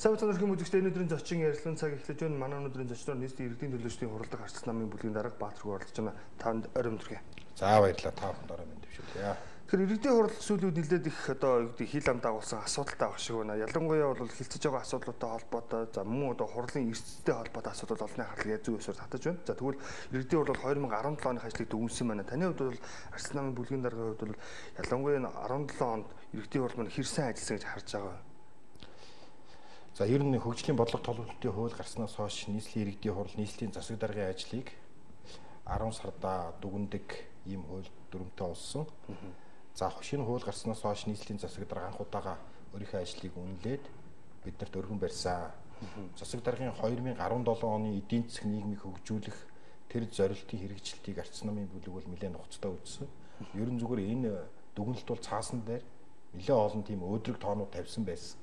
Сайн цанхны үзэгчдээ өнөөдрийн зочин ярилцлага цаг эхлэж байна. Манай өнөөдрийн зочноор нийслэлийн иргэдийн төлөөлчдийн хуралдах арчил намын бүлгийн дарга Баатаргүй оролцож байна. Танд орой мэдрэг. За баярлалаа. Та бүхэнд орой мэд төвшүүлье. Тэгэхээр иргэдийн хурал сүүлүүд нэлээд их одоо юу гэдэг хил ам дагуулсан асуудалтай байх шиг байна. Ялангуяа бол хилцэж байгаа асуудлуудтай холбоотой за мөн одоо хурлын эрсдэлтэй холбоотой асуудал олонний харлаг яаж зүй өсөр татаж байна. За тэгвэл иргэдийн хурал 2017 оны ажлыг дүгнсэн байна. Таны хувьд бол арчил намын бүлгийн даргын хувьд бол ялангуяа 17 онд иргэдийн хурал маань хэрсэн ажилласан гэж харж байгаа. За ер нь хөгжлийн бодлого толгуурлалтын хууль гарснаас хойш нийслэлийн иргэдийн хурал нийслэлийн засаг даргын ажлыг 10 сарда дүгндэг ийм хууль дүрмтэй болсон. За шинэ хууль гарснаас хойш нийслэлийн засаг дарга анх удаага өөрийнхөө ажлыг үнэлээд биднэрт өргөн барьсан. Засаг даргын 2017 оны эдийн засаг нийгмийг хөгжүүлэх тэр зорилтын хэрэгжилтийг арц намын бүлэг бол нэлээд нухацтай үзсэн. Ер нь зүгээр энэ дүгнэлт бол цаасан дээр нэлээд олон тийм өөдрөг тоонууд тавьсан байсан.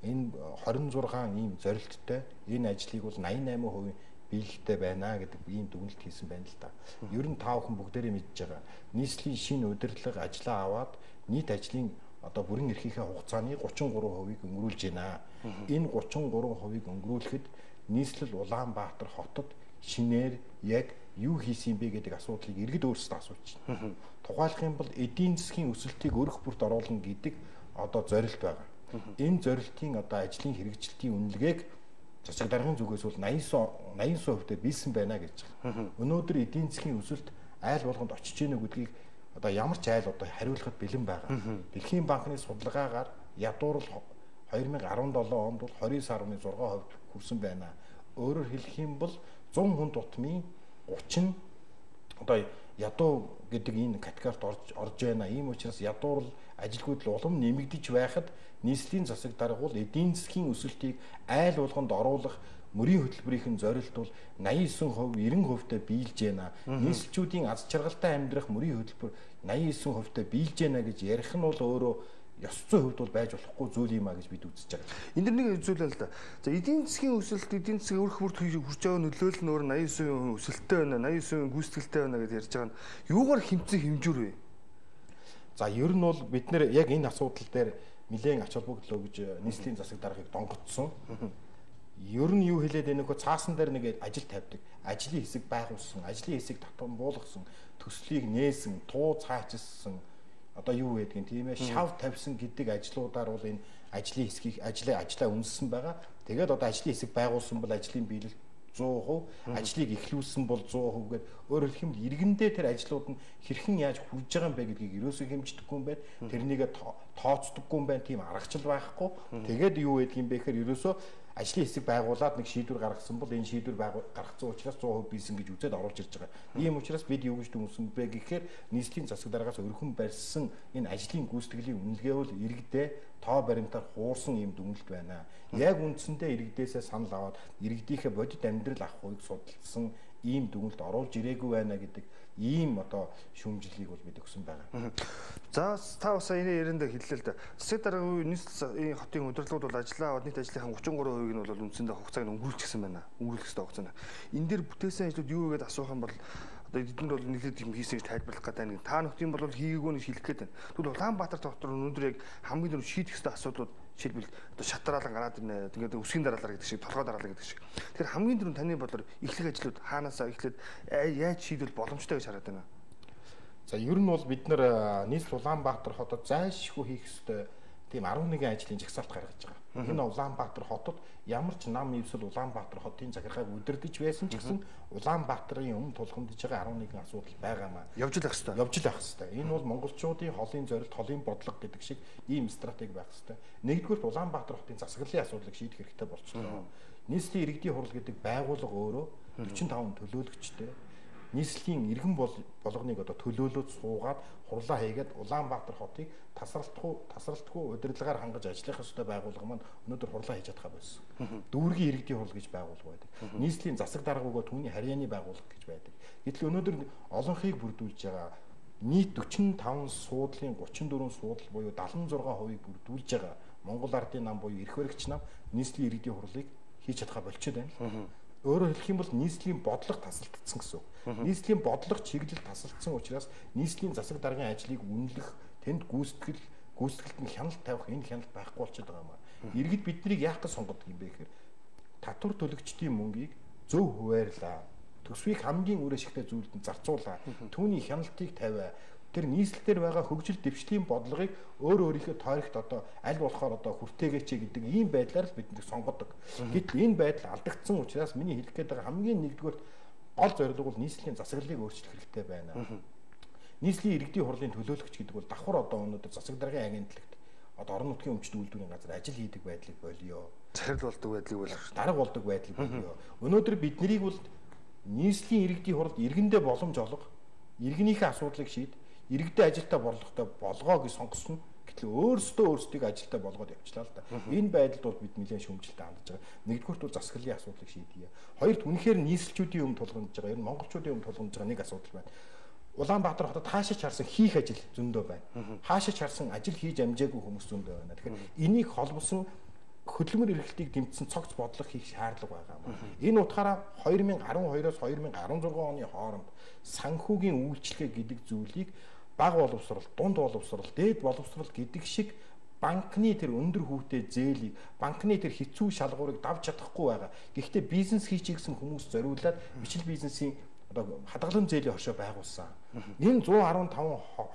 Энэ 26 ийм зорилттой энэ ажлыг бол 88% биелэлтэй байна гэдэг ийм дүгнэлт хийсэн байна л да. Ер нь та бүхэн бүгдээрээ мэдж байгаа. Нийслэлийн шинэ удирдлага ажиллаа аваад нийт ажлын одоо бүрэн эрхийнхээ хугацааны 33%-ийг өнгөрүүлж байна. Энэ 33%-ийг өнгөрүүлэхэд нийслэл Улаанбаатар хотод шинээр яг юу хийсэн бэ гэдэг асуудлыг иргэд өөрсдөө асууж байна. Тухайлах юм бол эдийн засгийн өсөлтийг өрх бүрт оруулна гэдэг одоо зорилт байгаа. Энэ зорилтын одоо ажлын хэрэгжилтийн үнэлгээг засаг даргын зүгээс бол 80 80% дээр биелсэн байна гэж байна. Өнөөдөр эдийн засгийн өсөлт айл болгонд очиж гэнэ гэдгийг одоо ямар ч айл одоо хариулахад бэлэн байгаа. Дэлхийн банкны судалгаагаар ядуурл 2017 онд бол 29.6% хүрсэн байна. Өөрөөр хэлэх юм бол 100 хүн тутмын 30 одоо ядуу гэдэг энэ категорид орж орж байна. Ийм учраас ядуурл ажилгүйд л улам нэмэгдэж байхад нийслэлийн засаг даргуул эдийн засгийн өсөлтийг айл болгонд оруулах мөрийн хөтөлбөрийн зорилт бол 89% 90%-тай биелж байна. Нийслэлчүүдийн аз жаргалтай амьдрах мөрийн хөтөлбөр 89%-тай биелж байна гэж ярих нь бол өөрөө ёс зүйн хувьд бол байж болохгүй зүйл юм а гэж бид үзэж байгаа. Энд дэр нэг зүйл л да. За эдийн засгийн өсөлт, эдийн засгийн өрх бүрт хурж байгаа нөлөөлөл нь өөр 89% өсөлттэй байна, 89% гүйцэтгэлтэй байна гэж ярьж байгаа нь юугаар хэмцэн хэмжүүр вэ? За ер нь бол бид нэр яг энэ асуудал дээр нэлээд ач холбогдлоо гэж нийслэлийн засаг даргыг донгоцсон. Ер нь юу хэлээд байна вэ? Цаасан дээр нэг ажил тавьдаг. Ажлын хэсэг байгуулсан, ажлын хэсэг татан буулгасан, төслийг нээсэн, туу цаачилсан одоо юу гэдгийг тийм ээ шав тавьсан гэдэг ажлуудаар бол энэ ажлын хэсгийг ажлаа ажлаа үнэлсэн байгаа. Тэгээд одоо ажлын хэсэг байгуулсан бол ажлын биелэл 100%, ажлыг эхлүүлсэн бол 100% гэдэг өөрөөр юм иргэндээ тэр ажлууд нь хэрхэн яаж хүрж байгаа юм бэ гэдгийг ерөөсөө хэмждэггүй юм байна. Тэрнийгээ тооцдоггүй юм байна. Тийм аргачлал байхгүй. Тэгээд юу гэдгийг юм бэ гэхээр ерөөсөө ажлын хэсэг байгуулад нэг шийдвэр гаргасан бол энэ шийдвэр гаргацсан учраас 100% биелсэн гэж үзээд оруулж ирж байгаа. Ийм учраас бид юу гэж дүнсэн бэ гэхээр нийслэлийн засаг дараагаас өрхөн барьсан энэ ажлын гүйцэтгэлийн үнэлгээ бол иргэдээ тоо баримтаар хуурсан ийм дүнэлт байна. Яг үндсэндээ иргэдээсээ санал аваад иргэдийнхээ бодит амьдрал авах хувийг судалсан ийм дүгнэлт оруулж ирээгүй байна гэдэг ийм одоо шүүмжлэлийг бол бид өгсөн байгаа. За та бас энэ ярианд хэллээ л да. Засаг даргын нийслэлийн хотын удирдлагууд бол аваад нийт ажлынхаа 33%-ийг нь бол үндсэндээ хугацааг нь өнгөрүүлчихсэн байна. Өнгөрүүлэх ёстой хугацаа. Энэ дээр бүтээсэн ажлууд юу вэ гэдээ асуух юм бол одоо эдгээр бол нэлээд юм хийсэн гэж тайлбарлах гэдэг нэг та нөхдийн бол хийгээгүй нь хэлэх гээд байна. Тэгвэл Улаанбаатар дотор өнөөдөр яг хамгийн түрүү шийдэх ёстой асуудлууд жишээлбэл одоо шатраалан гараад ирнэ. Тэгээд үсгийн дараалал гэдэг шиг, толгой дараалал гэдэг шиг. Тэгэхээр хамгийн түрүү таны бодлоор эхлэх ажлууд хаанаасаа эхлээд яаж шийдвэл боломжтой гэж хараад байна. За ер нь бол бид нар нийслэл Улаанбаатар хотод зайлшгүй хийх ёстой тийм 11 ажлын жагсаалт гаргаж байгаа. Энэ Улаанбаатар хотод ямар ч нам ивсэл Улаанбаатар хотын захиргааг удирдах байсан ч гэсэн Улаанбаатарын өмнө тулгамдж байгаа 11 асуудал байгаамаа. Явж л байх хэрэгтэй. Явж л байх хэрэгтэй. Энэ бол монголчуудын холын зорилт, холын бодлого гэдэг шиг ийм стратеги байх хэрэгтэй. Нэгдүгээр Улаанбаатар хотын засаглалын асуудлыг шийдэх хэрэгтэй болчихлоо. Нийслэлийн иргэдийн хурал гэдэг байгууллага өөрөө 45 төлөөлөгчтэй нийслэлийн иргэн болгоныг одоо төлөөлөөд суугаад хурлаа хийгээд Улаанбаатар хотыг тасралтгүй тасралтгүй удирдлагаар хангаж ажиллах ёстой байгууллага маань өнөөдөр хурлаа хийж чадхаа байсан. Дүүргийн иргэдийн хурл гэж байгууллага байдаг. Нийслэлийн засаг даргуугаа түүний харьяаны байгууллага гэж байдаг. Гэтэл өнөөдөр олонхийг бүрдүүлж байгаа нийт 45 суудлын 34 суудал буюу 76%-ийг бүрдүүлж байгаа Монгол Ардын нам буюу эрх баригч нам нийслэлийн иргэдийн хурлыг хийж чадхаа болчиход байна. Өөрөөр хэлэх юм бол нийслэлийн бодлого тасалдсан гэсэн үг. Нийслэлийн бодлого чиглэл тасалдсан учраас нийслэлийн засаг даргын ажлыг үнэлэх, тэнд гүйцэтгэл, гүйцэтгэлд нь хяналт тавих энэ хяналт байхгүй болчиход байгаа юм аа. Иргэд биднийг яах гэж сонгодог юм бэ гэхээр татвар төлөгчдийн мөнгийг зөв хуваарлаа. Төсвийг хамгийн үр ашигтай зүйлд нь зарцуулаа. Түүний хяналтыг тавиа тэр нийслэлээр байгаа хөгжил дэвшлийн бодлогыг өөр өөрийнхөө тойрогт одоо аль болохоор одоо хүртээгээч гэдэг ийм байдлаар л бид нэг сонгодог. Гэтэл энэ байдал алдагдсан учраас миний хэлэх гээд байгаа хамгийн нэгдүгээр гол зорилго бол нийслэлийн засаглалыг өөрчлөх хэрэгтэй байна. Нийслэлийн иргэдийн хурлын төлөөлөгч гэдэг бол давхар одоо өнөөдөр засаг даргын агентлагт одоо орон нутгийн өмчт үйлдвэрийн газар ажил хийдэг байдлыг болио. Захирал болдог байдлыг бол дарга болдог байдлыг болио. Өнөөдөр бид нарыг бол нийслэлийн иргэдийн хуралд иргэндээ боломж олго, иргэнийхээ асуудлыг шийд иргэдээ ажилтаа борлохтой болгоо гэж сонгосон. Гэтэл өөрсдөө өөрсдийг ажилтаа болгоод явчлаа л да. Энэ байдалд бол бид нэлээд шөмжөлтэй хандж байгаа. Нэгдүгürt бол засаглалын асуудлыг шийдье. Хоёрт үнэхээр нийслэлчүүдийн өмнө тулгамж байгаа. Энэ монголчуудын өмнө тулгамж байгаа нэг асуудал байна. Улаанбаатар хотод хаашаач харсан хийх ажил зөндөө байна. Хаашаач харсан ажил хийж амжаагүй хүмүүс зөндөө байна. Тэгэхээр энийг холбосон хөдөлмөр эрхлэлтийг дэмжсэн цогц бодлого хийх шаардлага байгаа юм. Энэ утгаараа 2012-оос 2016 оны хооронд санхүүгийн үйлчлэгээ гэдэг зүйлийг баг боловсрал, дунд боловсрал, дээд боловсрал гэдэг шиг банкны тэр өндөр хүүтэй зээлийг, банкны тэр хэцүү шалгуурыг давж чадахгүй байгаа. Гэхдээ бизнес хийчихсэн хүмүүс зориулаад бичил бизнесийн одоо хадгалан зээлийн хоршоо байгуулсан. Энэ 115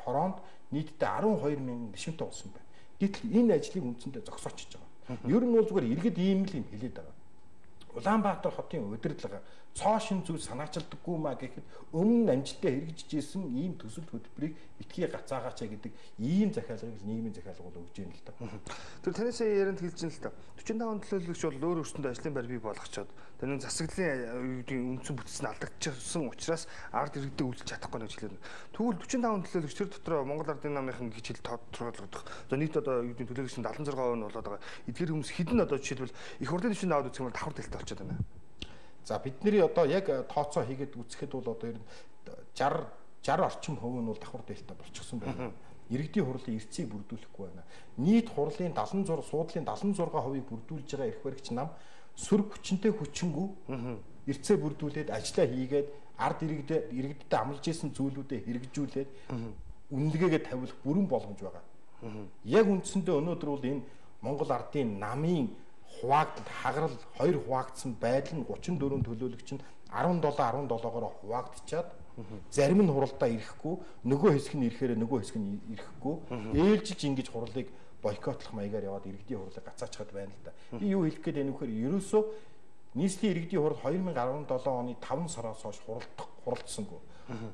хороонд нийтдээ 12 мянган гишүүнтэй болсон байна. Гэтэл энэ ажлыг үндсэндээ зогсоочж байгаа. Ер нь бол зүгээр иргэд ийм л юм хэлээд байгаа. Улаанбаатар хотын удирдлага цоо шин зүйл санаачилдаггүй маа гэхэд өмнө амжилттай хэрэгжиж исэн ийм төсөл хөтөлбөрийг битгий гацаагаач гэдэг ийм захиалгыг нийгмийн захиалга бол өгж юм л та. Тэр танаас ярианд хэлж ин л та. 45 төлөөлөгч бол өөр өөрсөндөө ажлын байр бий болгочоод тэр засаглалын үндсэн бүтц нь алдагдчихсан учраас ард иргэдэд үйлчлж чадахгүй гэж хэлээд. Тэгвэл 45 төлөөлөгч тэр дотор Монгол Ардын намынхан гэж хэл тодорхойлогдох. За нийт одоо юу гэдэг төлөөлөгч 76% нь болоод байгаа. Эдгээр хүмүүс хідэн одоо жишээлбэл их хурлын төвчөнд аваад үзэх юм бол давхар дэлтэй болчиход байна. За бидний одоо яг тооцоо хийгээд үзэхэд бол одоо ер нь 60 60 орчим хувь нь бол давхар дээлтэй болчихсон байна. Иргэдийн хурлын эрцийг бүрдүүлэхгүй байна. Нийт хурлын 76 суудлын 76%-ийг бүрдүүлж байгаа эрх баригч нам сүр хүчнтэй хүчингүү эрцээ бүрдүүлээд ажиллаа хийгээд ард иргэдэд иргэдтэй амлаж исэн зүйлүүдэд хэрэгжүүлээд үнэлгээгээ тавиулах бүрэн боломж байгаа. Яг үндсэндээ өнөөдөр бол энэ Монгол ардын намын хуваагдалт хагарал хоёр хуваагдсан байдал нь 34 төлөөлөгч нь 17 17-гоор хуваагдчихад зарим нь хуралдаа ирэхгүй нөгөө хэсэг нь ирэхээр нөгөө хэсэг нь ирэхгүй ээлжиж ингэж хурлыг бойкотлох маягаар яваад иргэдийн хурлыг гацаачхад байна л да. Би юу хэлэх гээд байна вөхөр ерөөсөө нийслэлийн иргэдийн хурал 2017 оны 5 сараас хойш хуралдах хуралдсангүй.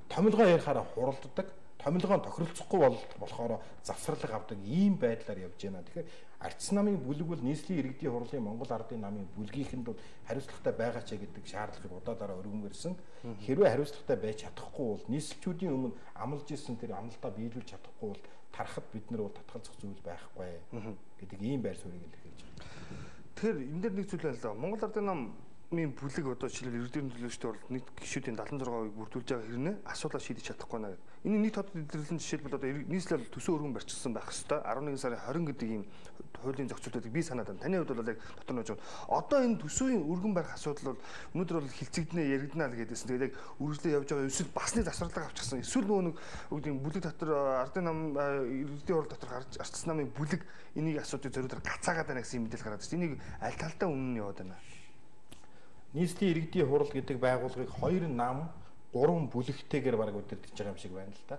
Томилгоо ярихаараа хуралддаг томилгоо тохиролцохгүй болохоор завсралга авдаг ийм байдлаар явж байна. Тэгэхээр ардс намын бүлэг бол нийслэлийн иргэдийн хурлын Монгол ардын намын бүлгийнхэнд бол хариуцлагатай байгаа ч гэдэг шаардлагыг удаа дараа өргөнгөрсөн. Хэрвээ хариуцлагатай байж чадахгүй бол нийслэлчүүдийн өмнө амлаж исэн тэр амлалтаа биелүүлж чадахгүй бол тарахад бид нар бол татгалзах зүйл байхгүй гэдэг ийм байр суурийг л хэлж байна. Тэгэхээр энэ дээр нэг зүйл байл да. Монгол ардын нам мийн бүлэг одоо жишээлбэл эрдэнэ төлөөлөгчтэй бол нийт гишүүдийн 76%-ыг бүрдүүлж байгаа хэрнээ асуудлаа шийдэж чадахгүй наа гэдэг. Энэ нийт хот илэрлэн жишээлбэл одоо нийслэл төсөө өргөн барьчихсан байх хэвээр 11 сарын 20 гэдэг ийм хуулийн зохицуултыг би санаад байна. Таны хувьд бол яг дотор нь одоо энэ төсөөний өргөн барих асуудал бол өнөөдөр бол хилцэгдэнэ яригдана л гэдээсэн. Тэгээд яг үргэлжлээ явж байгаа эсвэл басны засварлага авчихсан. Эсвэл нөгөө нэг үгдийн бүлэг дотор ардын нам эрдэнэ хурл дотор гарч арчсан намын бүлэг энийг асуудыг зориулаад гацаагаад байна гэсэн мэдээлэл гараад байна. Энийг аль талдаа үнэн нь яваад байна нийслэлийн иргэдийн хурал гэдэг байгууллагыг хоёр нам гурван бүлэгтэйгээр баг удирдах байгаа юм шиг байна л да.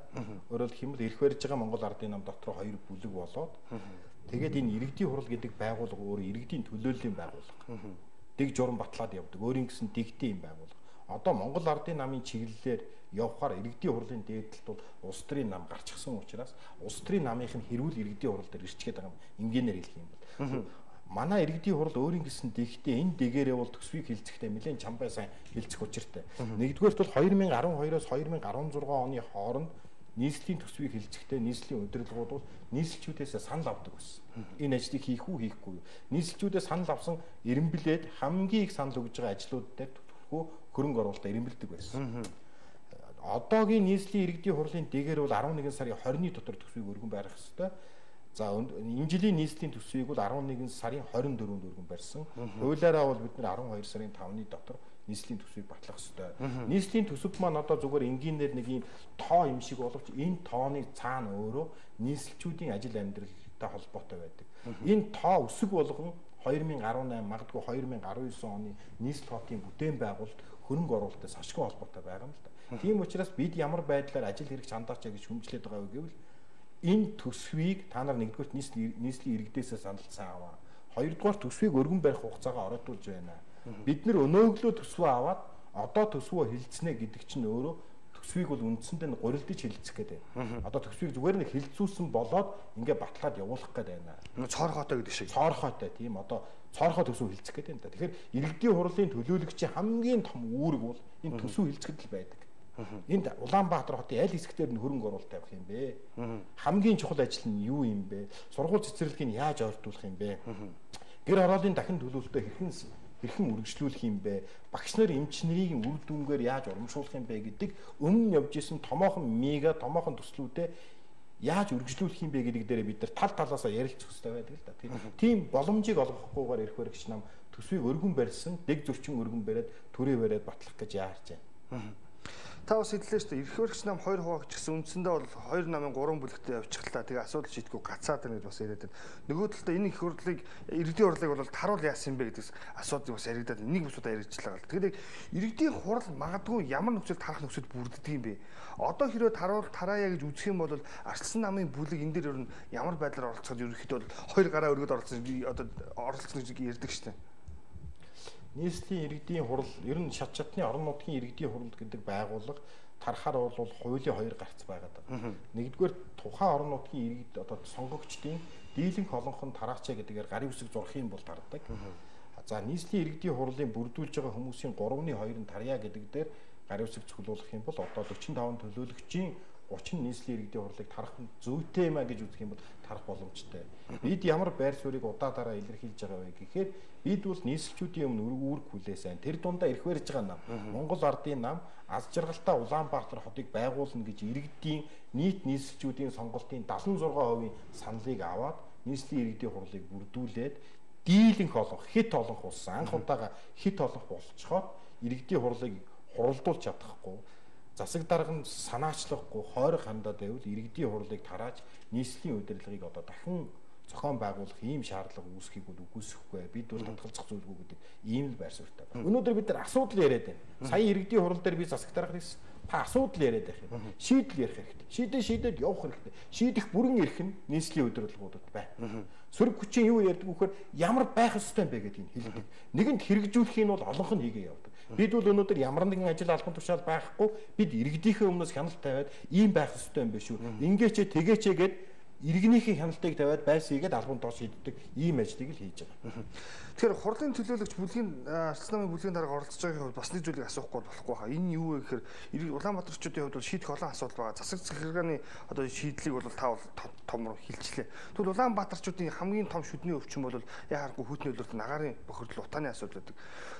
Өөрөөр хэлбэл эрх барьж байгаа Монгол Ардын нам дотор хоёр бүлэг болоод тэгээд энэ иргэдийн хурал гэдэг байгууллага өөр иргэдийн төлөөллийн байгууллага. Дэг журам батлаад явдаг. Өөрийн гэсэн дэгтэй юм байгууллага. Одоо Монгол Ардын намын чиглэлээр явхаар иргэдийн хурлын дээдлэлт бол улс төрийн нам гарчихсан учраас улс төрийн намынх нь хэрүүл иргэдийн хурал дээр ирчгээд байгаа юм. Энгийнээр хэлэх юм бол манай иргэдийн хурал өөрийн гэсэн дэгтээ энэ дэгээрээ бол төсвийг хилцэхдээ нэлээд чамбай сайн хилцэх учиртай. Нэгдүгээрт бол 2012-оос 2016 оны хооронд нийслэлийн төсвийг хилцэхдээ нийслэлийн удирдлагууд бол нийслэлчүүдээс санал авдаг байсан. Энэ ажлыг хийх үү хийхгүй юу? Нийслэлчүүдээс санал авсан эренблээд хамгийн их санал өгж байгаа ажлууд дээр төлөвлөгөө хөрөнгө оруулалтаа эренбэлдэг байсан. Одоогийн нийслэлийн иргэдийн хурлын дэгээр бол 11 сарын 20-ны дотор төсвийг өргөн барих ёстой. За энэ жилийн нийслэлийн төсвийг бол 11 сарын 24-нд өргөн барьсан. Хуулиараа бол бид нар 12 сарын 5-ны дотор нийслэлийн төсвийг батлах хэрэгтэй. Нийслэлийн төсөв маань одоо зүгээр энгийнээр нэг юм тоо юм шиг боловч энэ тооны цаана өөрөө нийслэлчүүдийн ажил амьдралтай холбоотой байдаг. Энэ тоо өсөг болгон 2018 магадгүй 2019 оны нийслэл хотын бүтээн байгуулалт хөрөнгө оруулалтаас ашгүй холбоотой байгаа юм л да. Тийм учраас бид ямар байдлаар ажил хэрэг чандаач гэж хүмжлээд байгаа вэ гэвэл энэ төсвийг та нар нэгдүгээр нийслэлийн иргэдээсээ саналцсан аваа. Хоёрдугаар төсвийг өргөн барих хугацаагаа оройтуулж байна Бид нэр өнөөгдөө төсвөө аваад одоо төсвөө хилцнэ гэдэг чинь өөрөө төсвийг бол үндсэндээ нь гурилдаж хилцэх гэдэг. Одоо төсвийг зүгээр нэг хилцүүлсэн болоод ингээ батлаад явуулах гэдэг байна. Цоорхоотой гэдэг шиг. Цоорхоотой тийм одоо цоорхоо төсөв хилцэх гэдэг юм да. Тэгэхээр иргэдийн хурлын төлөөлөгчийн хамгийн том үүрэг бол энэ төсөв хилцэхэд л байдаг. Энд Улаанбаатар хотын аль хэсгээр нь хөрөнгө оруулалт тавих юм бэ? Хамгийн чухал ажил нь юу юм бэ? Сургууль цэцэрлэгийг яаж ойртуулах юм бэ? Гэр ороолын дахин төлөвлөлтөө хэрхэн хэрхэн үргэлжлүүлэх юм бэ? Багш нар эмч нарыг үр дүнгээр яаж урамшуулах юм бэ гэдэг өмнө явж исэн томоохон мега томоохон төслүүдэд яаж үргэлжлүүлэх юм бэ гэдэг дээр бид нар тал талаасаа ярилцах хэрэгтэй байдаг л да. Тийм боломжийг олгохгүйгээр эрх баригч нам төсвийг өргөн барьсан, дэг зөрчин өргөн бариад төрөө бариад батлах гэж яарч байна. Та бас хэллээ шүү дээ. Ирэх баригч нам 2 хувааг ч гэсэн үндсэндээ бол 2 намын 3 бүлэгтээ явчихлаа. Тэгээ асуудал шийдэхгүй гацаад байна гэж бас яриад байна. Нөгөө талдаа энэ их хурлыг иргэдийн хурлыг бол таруул яасан бэ гэдэг асуудал бас яригадаад нэг бүсудаа яригдлаа гал. Тэгэхээр иргэдийн хурал магадгүй ямар нөхцөл тарах нөхцөл бүрддэг юм бэ? Одоо хэрвээ таруул тараая гэж үзэх юм бол арчсан намын бүлэг энэ дээр ер нь ямар байдлаар оролцоход ерөнхийдөө бол хоёр гараа өргөд оролцсон одоо оролцсон гэж ярьдаг шүү дээ нийслэлийн иргэдийн хурал ер нь шат шатны орон нутгийн иргэдийн хурал гэдэг байгууллага тарахаар бол хуулийн хоёр гарц байгаад байна. Нэгдүгээр тухайн орон нутгийн иргэд одоо сонгогчдын дийлэнх олонх нь тараачаа гэдгээр гарын үсэг зурх юм бол тардаг. За нийслэлийн иргэдийн хурлын бүрдүүлж байгаа хүмүүсийн 3-ны 2 нь тарья гэдэг дээр гарын үсэг цуглуулах юм бол одоо 45 төлөөлөгчийн 30 нийслэлийн иргэдийн хурлыг тарах нь зүйтэй юм а гэж үзэх юм бол тарах боломжтой. Бид ямар байр суурийг удаа дараа илэрхийлж байгаа вэ гэхээр бид бол нийслэлчүүдийн өмнө үүрэг хүлээсэн. Тэр дундаа ирэх барьж байгаа нам. Монгол ардын нам аз жаргалтай Улаанбаатар хотыг байгуулна гэж иргэдийн нийт нийслэлчүүдийн сонголтын 76% саналыг аваад нийслэлийн иргэдийн хурлыг бүрдүүлээд дийлэнх олон хит олон улс анх удаага хит олон болцоход иргэдийн хурлыг хуралдуулж чадахгүй засаг дарга нь санаачлахгүй хойрог хандаад байвал иргэдийн хурлыг тарааж нийслэлийн удирдлагыг одоо дахин зохион байгуулах ийм шаардлага үүсхийг бол үгүйсэхгүй бид бол татгалзах зүйлгүй гэдэг ийм л байр суурьтай байна. Өнөөдөр бид нар асуудал яриад байна. Сая иргэдийн хурал дээр би засаг дарга хэлсэн. Та асуудал яриад байх юм. Шийдэл ярих хэрэгтэй. Шийдээ шийдээд явах хэрэгтэй. Шийдэх бүрэн эрх нь нийслэлийн удирдлагуудад байна. Сөрөг хүчин юу ярьдаг вөхөр ямар байх ёстой юм бэ гэдгийг хэлдэг. Нэгэнд хэрэгжүүлэхийг нь бол олонх нь хийгээ явдаг. Бид бол өнөөдөр ямар нэгэн ажил албан тушаал байхгүй бид иргэдийнхээ өмнөөс хяналт тавиад ийм байх ёстой юм биш үү? Ингээч тэгээч гэд иргэнийхээ хяналтыг тавиад байсыгээд албан тоо шийддэг ийм ажлыг л хийж байгаа. Тэгэхээр хурлын төлөөлөгч бүлгийн намын бүлгийн дарга оролцож байгаагийн хувьд бас нэг зүйлийг асуухгүй болохгүй хаа. Энэ юу вэ гэхээр Улаанбаатарчуудын хувьд бол шийдэх олон асуудал байгаа. Засаг захиргааны одоо шийдлийг бол та бол том руу хилчлээ. Тэгвэл Улаанбаатарчуудын хамгийн том шүдний өвчин бол яхааргүй хүйтний өлөрт нагаарын бохирдол утааны асуудал байдаг.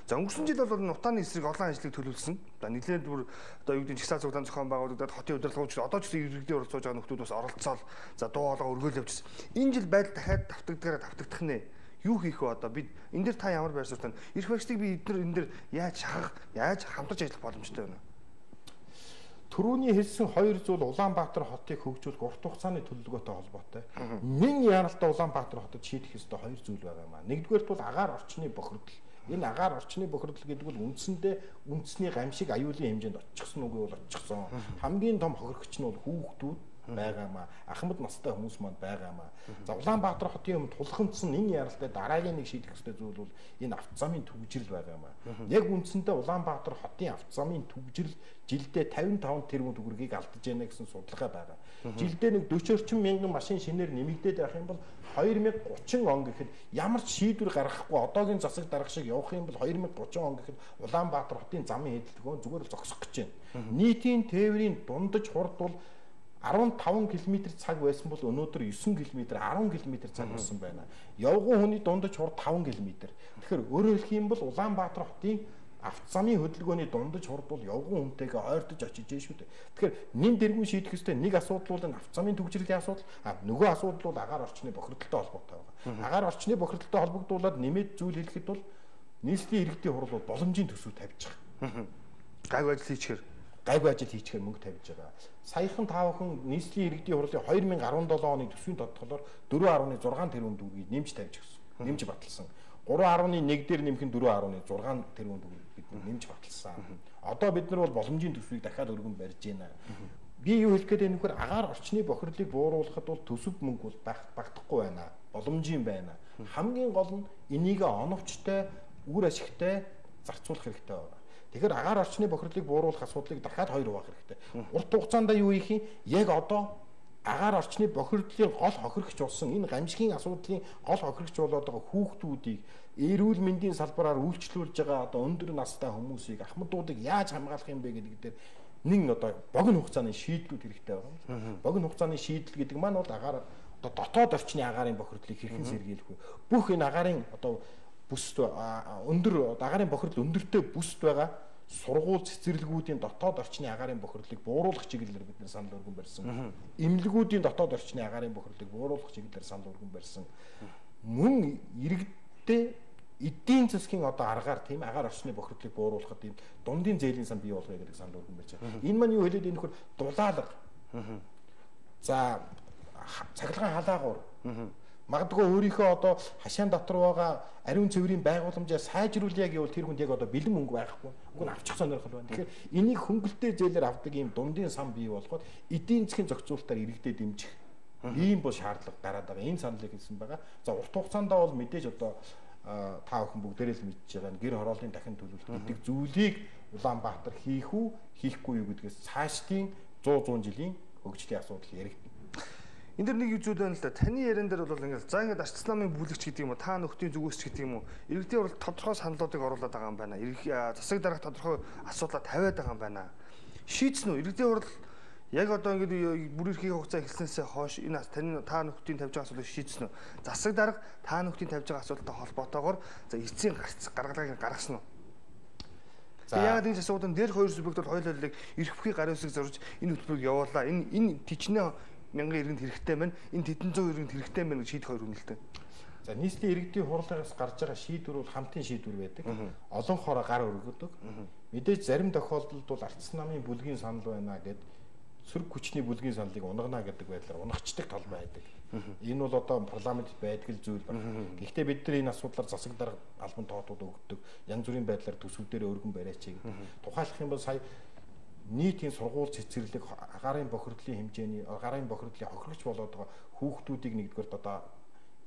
За өнгөрсөн жил бол утааны эсрэг олон ажлыг төлөвлөсөн. За нэлээд бүр одоо юу гэдэг чигсаа цуглаан зохион байгуулагдаад хотын удирдлагч одоо ч иргэдийн уралдаж байгаа нөхдүүд бас оролцоол. За дуу хоолой өргөөл явчихсан. Энэ жил байдал дахиад давтагдгаараа давтагдах нэ юу хийх вэ одоо бид энэ дээр та ямар байр суурьтай эрх баригчдыг би эдгээр энэ дээр яаж шахах яаж хамтарч ажиллах боломжтой байна Төрөүний хэлсэн хоёр зүйл Улаанбаатар хотыг хөгжүүлэх урт хугацааны төлөвлөгөөтэй холбоотой. Мэн яаралтай Улаанбаатар хотод шийдэх ёстой хоёр зүйл байгаа юм аа. Нэгдүгээрт бол агаар орчны бохирдол. Энэ агаар орчны бохирдол гэдэг бол үндсэндээ үндэсний гамшиг аюулын хэмжээнд очихсон үгүй бол очихсон. Хамгийн том хохирогч нь бол хүүхдүүд байгаамаа. Ахмад настай хүмүүс манд байгаамаа. За Улаанбаатар хотын өмнө тулхамдсан энэ яралтай дараагийн нэг шийдэх ёстой зүйл бол энэ автозамын төвжирэл байгаамаа. Яг үндсэндээ Улаанбаатар хотын автозамын төвжирэл жилдээ 55 тэрбум төгрөгийг алдаж байна гэсэн судалгаа байгаа. Жилдээ нэг 40 орчим мянган машин шинээр нэмэгдээд байх юм бол 2030 он гэхэд ямар ч шийдвэр гаргахгүй одоогийн засаг дарга шиг явах юм бол 2030 он гэхэд Улаанбаатар хотын замын хэдэлгөө зүгээр л зогсох гэж байна. Нийтийн тээврийн дундаж хурд бол 15 км цаг байсан бол өнөөдөр 9 км 10 км цаг болсон байна. Явган хүний дундаж хур 5 км. Тэгэхээр өөрөөр хэлэх юм бол Улаанбаатар хотын автозамын хөдөлгөөний дундаж хурд бол явган хүнтэйгээ ойртож очиж дээ шүү дээ. Тэгэхээр нин дэргүн шийдэх ёстой нэг асуудал бол энэ автозамын төвчрлийн асуудал, а нөгөө асуудал бол агаар орчны бохирдолтой холбоотой байна. Агаар орчны бохирдолтой холбогдуулаад нэмээд зүйл хэлэхэд бол нийслэлийн иргэдийн хурал бол боломжийн төсөв байгаа. Гайг ажил хийчихэр гайгүй ажил хийчихээр мөнгө тавьж байгаа. Саяхан таавхан нийслэлийн иргэдийн хурлын 2017 оны төсвийн тодтолоор 4.6 тэрбум төгрөгийг нэмж тавьж өгсөн. Нэмж баталсан. 3.1 дээр нэмэх нь 4.6 тэрбум төгрөгийг бид нэмж баталсан. Одоо бид нар бол боломжийн төсвийг дахиад өргөн барьж байна. Би юу хэлэх гээд байна вэ? Агаар орчны бохирлыг бууруулахад бол төсөв мөнгө бол багтахгүй байна. Боломжийн байна. Хамгийн гол нь энийг оновчтой, үр ашигтай зарцуулах хэрэгтэй байна. Тэгэхээр агаар орчны бохирлыг бууруулах асуудлыг дахиад хоёр хуваах хэрэгтэй. Урт хугацаанд юу хийх юм? Яг одоо агаар орчны бохирдлын гол хохирогч болсон энэ гамшигын асуудлын гол хохирогч болоод байгаа хүүхдүүдийг эрүүл мэндийн салбараар үйлчлүүлж байгаа одоо өндөр настай хүмүүсийг ахмадуудыг яаж хамгаалах юм бэ гэдэг дээр нэг одоо богино хугацааны шийдлүүд хэрэгтэй байгаа. Богино хугацааны шийдэл гэдэг маань бол агаар одоо дотоод орчны агаарын бохирдлыг хэрхэн сэргийлэх вэ? Бүх энэ агаарын одоо бүс өндөр агаарын бохирдол өндөртэй бүст байгаа сургууль цэцэрлэгүүдийн дотоод орчны агаарын бохирлыг бууруулах чиглэлээр бид санал өргөн барьсан. Имлэгүүдийн дотоод орчны агаарын бохирлыг бууруулах чиглэлээр санал өргөн барьсан. Мөн иргэдтэй эдийн засгийн одоо аргаар тийм агаар орчны бохирдлыг бууруулахад ийм дундын зээлийн сан бий болгоё гэдэг санал өргөн барьж байгаа. Энэ маань юу хэлээд энэ нөхөр дулаалга. За цахилгаан халаагуур. Магадгүй өөрийнхөө одоо хашаан дотор байгаа ариун цэврийн байгууламжаа сайжруулъя гэвэл тэр хүнд яг одоо бэлэн мөнгө байхгүй. Уг нь авчих сонирхол байна. Тэгэхээр энийг хөнгөлтэй зээлээр авдаг ийм дундын сан бий болгоод эдийн засгийн зохицуулалтаар иргэдэд дэмжих ийм бол шаардлага гараад байгаа. Энэ саналыг хэлсэн байгаа. За урт хугацаанд бол мэдээж одоо та бүхэн бүгдээрээ л мэдж байгаа. Гэр хорооллын дахин төлөвлөлт гэдэг зүйлийг Улаанбаатар хийх үү, хийхгүй юу гэдгээс цаашдын 100 100 жилийн хөгжлийн асуудал яригдана. Энд дэр нэг зүйл байна л да. Таны яран дээр бол ингээд за ингээд арчилсан намын бүлэгч гэдэг юм уу, та нөхдийн зүгээс ч гэдэг юм уу, иргэдийн бол тодорхой саналуудыг оруулаад байгаа юм байна. Засаг дараах тодорхой асуудлаа тавиад байгаа юм байна. Шийдсэн үү? Иргэдийн хурл яг одоо ингээд бүр эрхийн хугацаа эхэлснээсээ хойш энэ таны та нөхдийн тавьж байгаа асуудлыг шийдсэн үү? Засаг дарга та нөхдийн тавьж байгаа асуудалтай холбоотойгоор за эцсийн гарц гаргалгааг гаргасан уу? За яг энэ асуудын дээр хоёр сүбэгт бол хоёул хоёулыг эрх бүхий гарын үсэг зорж энэ хөтөлбөрийг явуулаа. Энэ энэ тийчнээ 1090-д хэрэгтэй байна, энэ 790-д хэрэгтэй байна гэж шийдэх хоёр үнэлтэй. За нийслэлийн иргэдийн хуралгаас гарч байгаа шийдвэр бол хамтын шийдвэр байдаг. Олон хороо гар өргөдөг. Мэдээж зарим тохиолдолд бол ардс намын бүлгийн санал байна гэд сөрөг хүчний бүлгийн саналыг унгана гэдэг байдлаар унгачдаг тал байдаг. Энэ бол одоо парламент байдаг зүйл байна. Гэхдээ бид нар энэ асуудлаар засаг дарга албан тоотууд өгдөг янз бүрийн байдлаар төсөв дээр өргөн бариач гэдэг. Тухайлах юм бол сая нийтийн сургууль цэцэрлэг агарын бохирдлын хэмжээний агарын бохирдлын хохирогч болоод байгаа хүүхдүүдийг нэгдүгээр одоо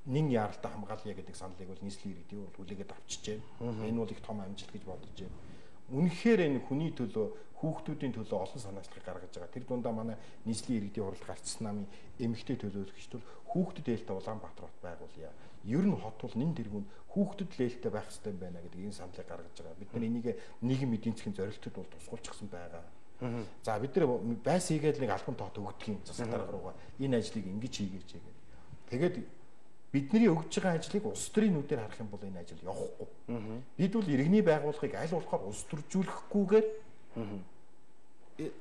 нин яаралтай хамгаалъя гэдэг саналыг бол нийслэлийн иргэдийн бол хүлээгээд авчиж байна. Энэ бол их том амжилт гэж бодож байна. Үнэхээр энэ хүний төлөө хүүхдүүдийн төлөө олон санаачлалыг гаргаж байгаа. Тэр дундаа манай нийслэлийн иргэдийн хурал гарцсан намын эмэгтэй төлөөлөгчд бол хүүхдэд ээлтэй Улаанбаатар хот байгуулъя. Ер нь хот бол нэн тэргүүнд хүүхдэд лээлтэй байх хэрэгтэй байна гэдэг энэ саналыг гаргаж байгаа. Бид нар энийг нийгэм эдийн засгийн зорилтод бол тусгуулчихсан байгаа. За бид нар байс хийгээд нэг албан тоот өгдөг юм засаг дарга руугаа энэ ажлыг ингэж хийгэрч гэдэг. Тэгээд бидний өгж байгаа ажлыг улс төрийн нүдээр харах юм бол энэ ажил явахгүй. Бид бол иргэний байгууллагыг аль болохоор улс төржүүлэхгүйгээр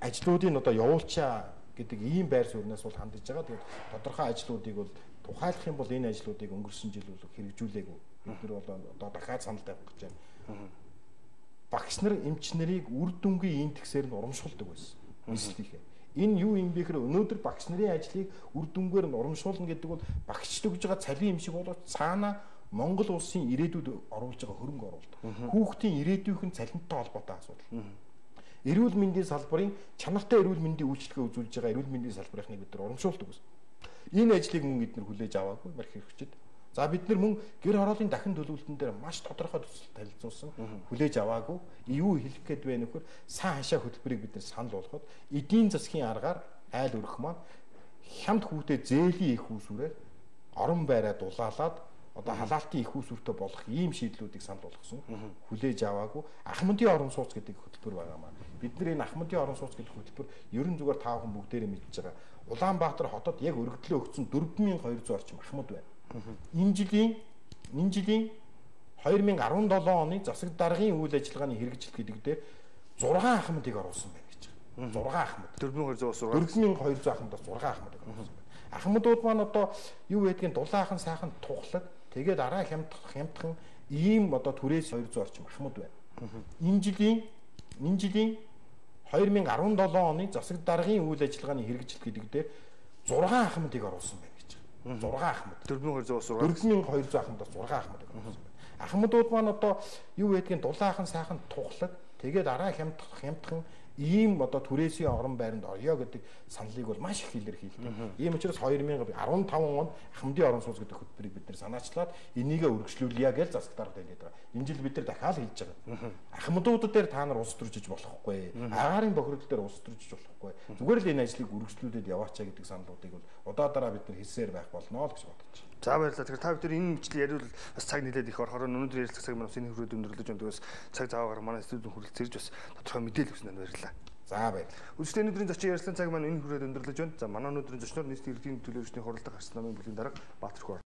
ажлуудыг одоо явуулчаа гэдэг ийм байр сууриас бол хандж байгаа. Тэгээд тодорхой ажлуудыг бол тухайлах юм бол энэ ажлуудыг өнгөрсөн жил бол хэрэгжүүлээгүй. Бид нар бол одоо дахиад санал тавих гэж байна багш нар эмч нарыг үр дүнгийн индексээр нь урамшуулдаг байсан. Нийслэлийнхээ. Энэ юу юм бэ гэхээр өнөөдөр багш нарын ажлыг үр дүнгээр нь урамшуулна гэдэг бол багш төгж байгаа цалин юм шиг болоод цаана Монгол улсын ирээдүйд оруулж байгаа хөрөнгө оруулалт. Хүүхдийн ирээдүйн цалинтай холбоотой асуудал. Эрүүл мэндийн салбарын чанартай эрүүл мэндийн үйлчлэгээ үзүүлж байгаа эрүүл мэндийн салбарынхныг бид нар урамшуулдаг байсан. Энэ ажлыг мөн эдгээр хүлээж аваагүй барих хэрэгчэд За бид нар мөн гэр хорооллын дахин төлөвлөлтөн дээр маш тодорхой төсөл танилцуулсан. Хүлээж аваагүй. Юу хэлэх гээд вэ нөхөр сайн хашаа хөтөлбөрийг бид нар санал болгоход эдийн засгийн аргаар айл өрөх маань хямд хүүтэй зээлийн их усүрээр орон байраа дулаалаад одоо халаалтын их усүртэй болох ийм шийдлүүдийг санал болгосон. Хүлээж аваагүй. Ахмадын орон сууц гэдэг хөтөлбөр байгаа маань. Бид нар энэ Ахмадын орон сууц гэдэг хөтөлбөр ерөн зүгээр таахан бүгдээрээ мэдж байгаа. Улаанбаатар хотод яг өргөдлөө өгсөн 4200 орчим Ахмад байна Энэ жилийн энэ жилийн 2017 оны засаг даргын үйл ажиллагааны хэрэгжилт гэдэг дээр 6 ахмадыг оруулсан байна гэж байгаа. 6 ахмад. 4206. 4200 ахмадаас 6 ахмадыг оруулсан байна. Ахмадууд маань одоо юу байдгийг дулаахан сайхан тухлаг тэгээд араа хямдах хямдхан ийм одоо түрээс 200 орчим ахмад байна. Энэ жилийн энэ жилийн 2017 оны засаг даргын үйл ажиллагааны хэрэгжил гэдэг дээр 6 ахмадыг оруулсан байна. 6 ахмад. 4206 4200 ахмадаас 6 ахмадыг оруулсан байна. Ахмадууд маань одоо юу гэдгийг дулаахан сайхан тухлаг тэгээд араа хямдах хямдхан ийм одоо түрээсийн орон байранд орё гэдэг саналыг бол маш их илэрхийлдэг. Ийм учраас 2015 онд Ахмадын орон сууц гэдэг хөтөлбөрийг бид нэр санаачлаад энийгээ үргэлжлүүлъя гэж засаг дарга хэлээд байгаа. Энэ жил бид нар дахиад хэлж байгаа. Ахмадуудад дээр та нар улс төржиж болохгүй. Агаарын бохирдол дээр улс төржиж болохгүй. Зүгээр л энэ ажлыг үргэлжлүүлээд яваачаа гэдэг саналуудыг бол удаа дараа бид нар хэлсээр байх болно л гэж бодож байна. За баярлалаа. Тэгэхээр та бүхэн энэ мэтлэл яриул бас цаг нэлээд их орохоор өнөөдөр ярилцах цаг маань бас энэ хүрээд өндөрлөж байна. Тэгээс цаг заваагаар манай студид хүрэлцэрж бас тодорхой мэдээлэл өгснөд баярлалаа. За баярлалаа. Үзэгчдийн өнөөдрийн зочин ярилцлага цаг маань энэ хүрээд өндөрлөж байна. За манай өнөөдрийн зочноор нийслэлийн иргэдийн төлөөлөгчдийн хуралдах арс намын бүлийн дарга Баатар